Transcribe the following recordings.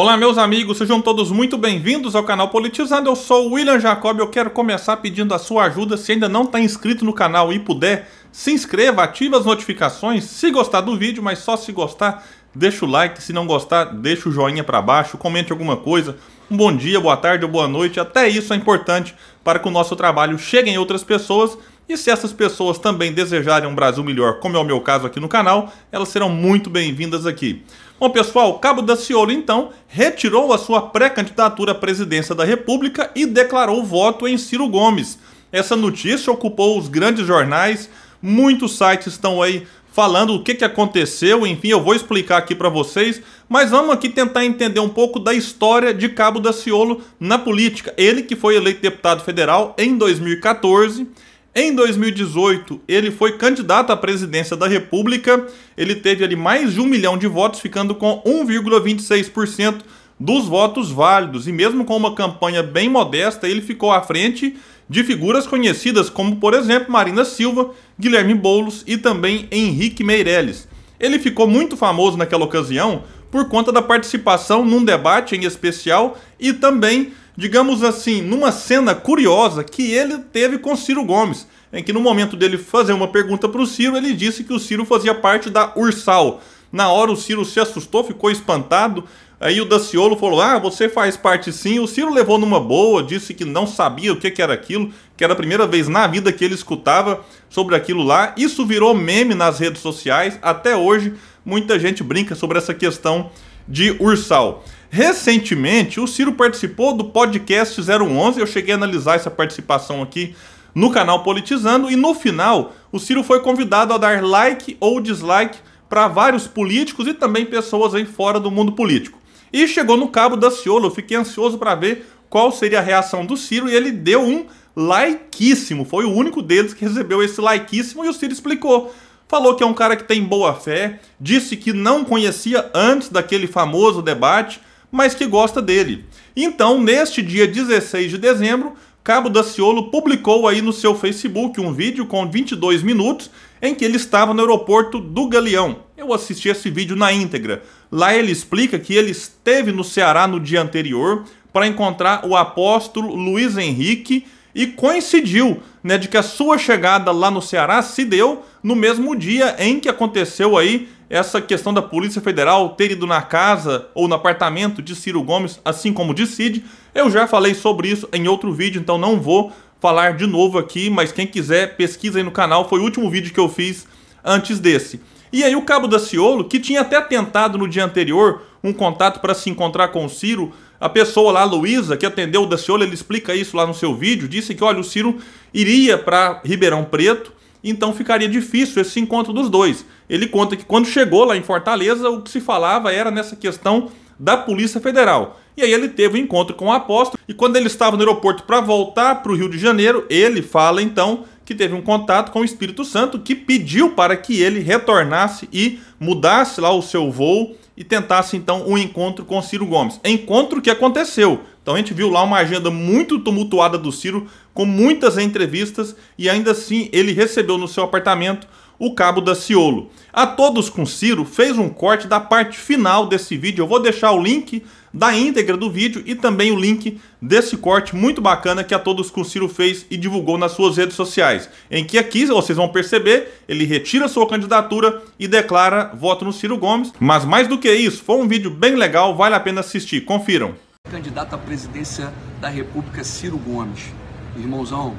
Olá, meus amigos, sejam todos muito bem-vindos ao canal Politizando. Eu sou o William Jacob e eu quero começar pedindo a sua ajuda. Se ainda não está inscrito no canal e puder, se inscreva, ative as notificações. Se gostar do vídeo, mas só se gostar, deixa o like. Se não gostar, deixa o joinha para baixo, comente alguma coisa. Um bom dia, boa tarde ou boa noite. Até isso é importante para que o nosso trabalho chegue em outras pessoas. E se essas pessoas também desejarem um Brasil melhor, como é o meu caso aqui no canal, elas serão muito bem-vindas aqui. Bom, pessoal, Cabo Daciolo, então, retirou a sua pré-candidatura à presidência da República e declarou voto em Ciro Gomes. Essa notícia ocupou os grandes jornais, muitos sites estão aí falando o que, que aconteceu, enfim, eu vou explicar aqui para vocês, mas vamos aqui tentar entender um pouco da história de Cabo Daciolo na política. Ele que foi eleito deputado federal em 2014 em 2018, ele foi candidato à presidência da República. Ele teve ali mais de um milhão de votos, ficando com 1,26% dos votos válidos. E mesmo com uma campanha bem modesta, ele ficou à frente de figuras conhecidas como, por exemplo, Marina Silva, Guilherme Boulos e também Henrique Meirelles. Ele ficou muito famoso naquela ocasião por conta da participação num debate em especial e também digamos assim, numa cena curiosa que ele teve com Ciro Gomes, em que no momento dele fazer uma pergunta para o Ciro, ele disse que o Ciro fazia parte da Ursal. Na hora o Ciro se assustou, ficou espantado. Aí o Daciolo falou: Ah, você faz parte sim. O Ciro levou numa boa, disse que não sabia o que, era aquilo, que era a primeira vez na vida que ele escutava sobre aquilo lá. Isso virou meme nas redes sociais. Até hoje, muita gente brinca sobre essa questão de Ursal. Recentemente, o Ciro participou do podcast 011. Eu cheguei a analisar essa participação aqui no canal Politizando. E no final, o Ciro foi convidado a dar like ou dislike para vários políticos e também pessoas aí fora do mundo político. E chegou no cabo da Ciolo. Eu fiquei ansioso para ver qual seria a reação do Ciro e ele deu um likeíssimo. Foi o único deles que recebeu esse likeíssimo e o Ciro explicou. Falou que é um cara que tem boa fé, disse que não conhecia antes daquele famoso debate, mas que gosta dele. Então, neste dia 16 de dezembro, Cabo Daciolo publicou aí no seu Facebook um vídeo com 22 minutos em que ele estava no aeroporto do Galeão. Eu assisti esse vídeo na íntegra. Lá ele explica que ele esteve no Ceará no dia anterior para encontrar o apóstolo Luiz Henrique e coincidiu né, de que a sua chegada lá no Ceará se deu no mesmo dia em que aconteceu aí essa questão da Polícia Federal ter ido na casa ou no apartamento de Ciro Gomes, assim como de Cid. Eu já falei sobre isso em outro vídeo, então não vou falar de novo aqui, mas quem quiser pesquisa aí no canal, foi o último vídeo que eu fiz antes desse. E aí o Cabo da Ciolo, que tinha até tentado no dia anterior um contato para se encontrar com o Ciro, a pessoa lá, Luísa, que atendeu o Daciolo, ele explica isso lá no seu vídeo, disse que, olha, o Ciro iria para Ribeirão Preto, então ficaria difícil esse encontro dos dois. Ele conta que quando chegou lá em Fortaleza, o que se falava era nessa questão da Polícia Federal. E aí ele teve um encontro com o apóstolo, e quando ele estava no aeroporto para voltar para o Rio de Janeiro, ele fala então que teve um contato com o Espírito Santo que pediu para que ele retornasse e mudasse lá o seu voo e tentasse então um encontro com Ciro Gomes. Encontro que aconteceu. Então a gente viu lá uma agenda muito tumultuada do Ciro, com muitas entrevistas, e ainda assim ele recebeu no seu apartamento o cabo da Ciolo. A Todos com Ciro fez um corte da parte final desse vídeo. Eu vou deixar o link da íntegra do vídeo e também o link desse corte muito bacana que a Todos com Ciro fez e divulgou nas suas redes sociais. Em que aqui, vocês vão perceber, ele retira sua candidatura e declara voto no Ciro Gomes. Mas mais do que isso, foi um vídeo bem legal, vale a pena assistir. Confiram. Candidato à presidência da República, Ciro Gomes. Irmãozão,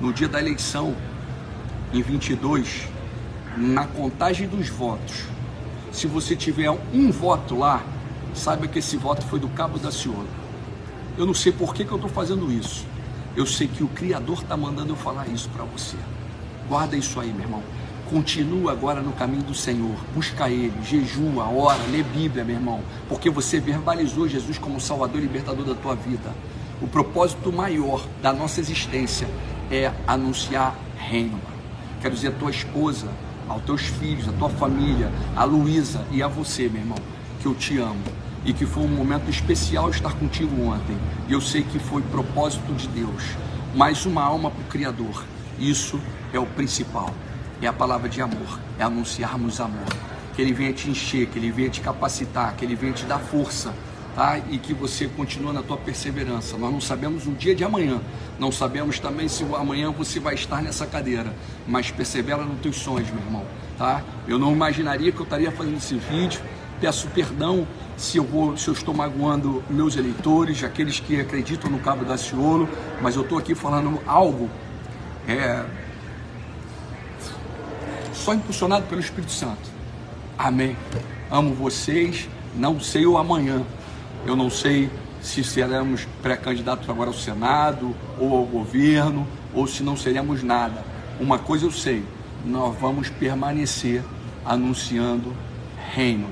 no dia da eleição, em 22, na contagem dos votos, se você tiver um voto lá, saiba que esse voto foi do Cabo da Ciolo. Eu não sei por que, que eu estou fazendo isso. Eu sei que o Criador está mandando eu falar isso para você. Guarda isso aí, meu irmão. Continua agora no caminho do Senhor. Busca Ele, jejua, ora, lê Bíblia, meu irmão. Porque você verbalizou Jesus como Salvador e Libertador da tua vida. O propósito maior da nossa existência é anunciar reino. Quero dizer, a tua esposa, aos teus filhos, a tua família, a Luísa e a você, meu irmão, que eu te amo e que foi um momento especial estar contigo ontem. E eu sei que foi propósito de Deus, mais uma alma para o Criador. Isso é o principal. É a palavra de amor, é anunciarmos amor. Que Ele venha te encher, que Ele venha te capacitar, que Ele venha te dar força tá? E que você continua na tua perseverança. Nós não sabemos o dia de amanhã, não sabemos também se amanhã você vai estar nessa cadeira, mas persevera nos teus sonhos, meu irmão, tá? Eu não imaginaria que eu estaria fazendo esse vídeo. Peço perdão se eu, vou, se eu estou magoando meus eleitores, aqueles que acreditam no Cabo da Ciolo, mas eu estou aqui falando algo é, só impulsionado pelo Espírito Santo. Amém. Amo vocês, não sei o amanhã. Eu não sei se seremos pré-candidatos agora ao Senado ou ao governo, ou se não seremos nada. Uma coisa eu sei, nós vamos permanecer anunciando reino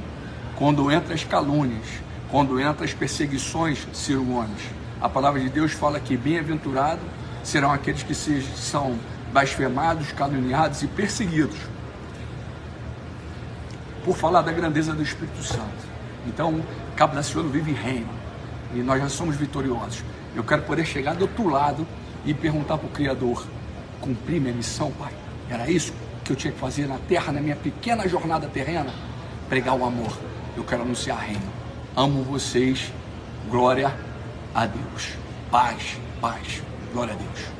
quando entra as calúnias, quando entra as perseguições, Ciro Gomes, a palavra de Deus fala que bem-aventurado serão aqueles que se, são blasfemados, caluniados e perseguidos por falar da grandeza do Espírito Santo. Então, Cabo da Ciolo vive reino e nós já somos vitoriosos. Eu quero poder chegar do outro lado e perguntar para o Criador: cumprir minha missão, Pai? Era isso que eu tinha que fazer na terra, na minha pequena jornada terrena? Pregar o amor eu quero anunciar reino. Amo vocês. Glória a Deus. Paz, paz. Glória a Deus.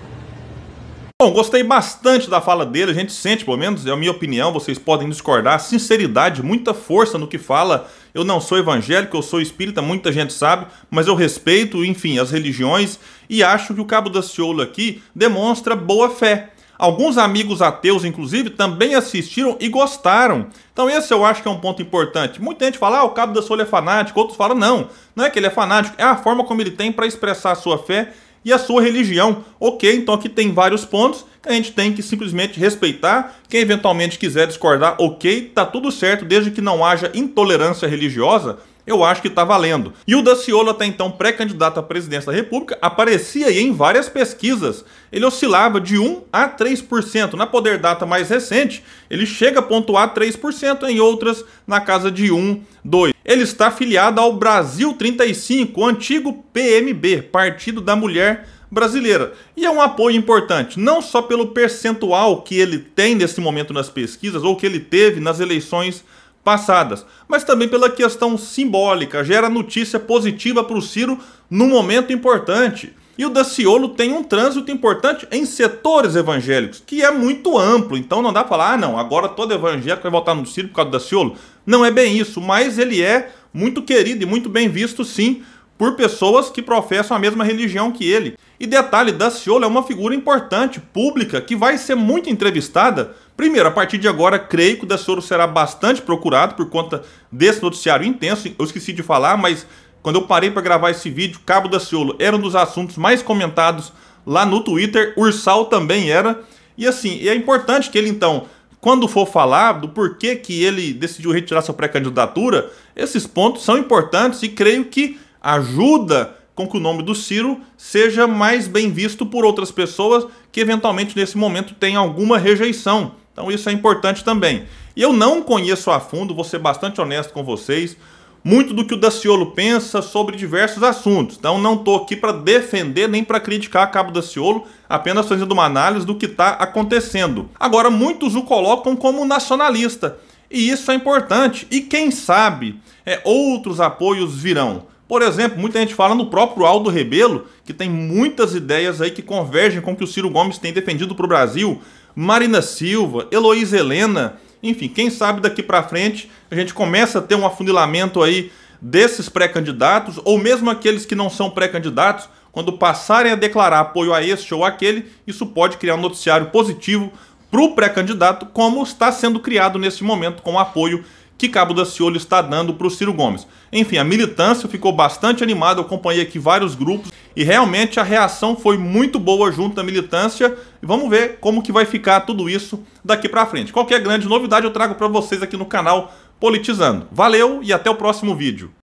Bom, gostei bastante da fala dele, a gente sente, pelo menos é a minha opinião, vocês podem discordar, sinceridade, muita força no que fala. Eu não sou evangélico, eu sou espírita, muita gente sabe, mas eu respeito, enfim, as religiões e acho que o Cabo da Ciolo aqui demonstra boa fé. Alguns amigos ateus, inclusive, também assistiram e gostaram. Então esse eu acho que é um ponto importante. Muita gente fala, ah, o Cabo da Soul é fanático, outros falam, não, não é que ele é fanático, é a forma como ele tem para expressar a sua fé e a sua religião. Ok, então aqui tem vários pontos que a gente tem que simplesmente respeitar. Quem eventualmente quiser discordar, ok, tá tudo certo, desde que não haja intolerância religiosa eu acho que está valendo. E o Daciolo, até então pré-candidato à presidência da República, aparecia aí em várias pesquisas. Ele oscilava de 1 a 3%. Na Poder Data mais recente, ele chega a pontuar 3%, em outras na casa de 1, 2. Ele está afiliado ao Brasil 35, o antigo PMB, Partido da Mulher Brasileira. E é um apoio importante, não só pelo percentual que ele tem nesse momento nas pesquisas, ou que ele teve nas eleições passadas, mas também pela questão simbólica, gera notícia positiva para o Ciro num momento importante. E o Daciolo tem um trânsito importante em setores evangélicos, que é muito amplo. Então não dá para falar, ah, não, agora todo evangélico vai votar no Ciro por causa do Daciolo. Não é bem isso, mas ele é muito querido e muito bem visto, sim, por pessoas que professam a mesma religião que ele. E detalhe, Daciolo é uma figura importante, pública, que vai ser muito entrevistada. Primeiro, a partir de agora, creio que o Daciolo será bastante procurado por conta desse noticiário intenso. Eu esqueci de falar, mas quando eu parei para gravar esse vídeo, Cabo Daciolo era um dos assuntos mais comentados lá no Twitter. Ursal também era. E assim, é importante que ele então quando for falar do porquê que ele decidiu retirar sua pré-candidatura, esses pontos são importantes e creio que ajuda com que o nome do Ciro seja mais bem visto por outras pessoas que eventualmente nesse momento têm alguma rejeição. Então isso é importante também. E eu não conheço a fundo, vou ser bastante honesto com vocês, muito do que o Daciolo pensa sobre diversos assuntos. Então não estou aqui para defender nem para criticar Cabo Daciolo, apenas fazendo uma análise do que está acontecendo. Agora, muitos o colocam como nacionalista. E isso é importante. E quem sabe é, outros apoios virão. Por exemplo, muita gente fala no próprio Aldo Rebelo, que tem muitas ideias aí que convergem com o que o Ciro Gomes tem defendido para o Brasil. Marina Silva, Heloísa Helena, enfim, quem sabe daqui para frente a gente começa a ter um afunilamento aí desses pré-candidatos, ou mesmo aqueles que não são pré-candidatos, quando passarem a declarar apoio a este ou aquele, isso pode criar um noticiário positivo para o pré-candidato, como está sendo criado nesse momento com o apoio que Cabo da Ciolo está dando para o Ciro Gomes. Enfim, a militância ficou bastante animada, eu acompanhei aqui vários grupos e realmente a reação foi muito boa junto da militância e vamos ver como que vai ficar tudo isso daqui para frente. Qualquer grande novidade eu trago para vocês aqui no canal Politizando. Valeu e até o próximo vídeo.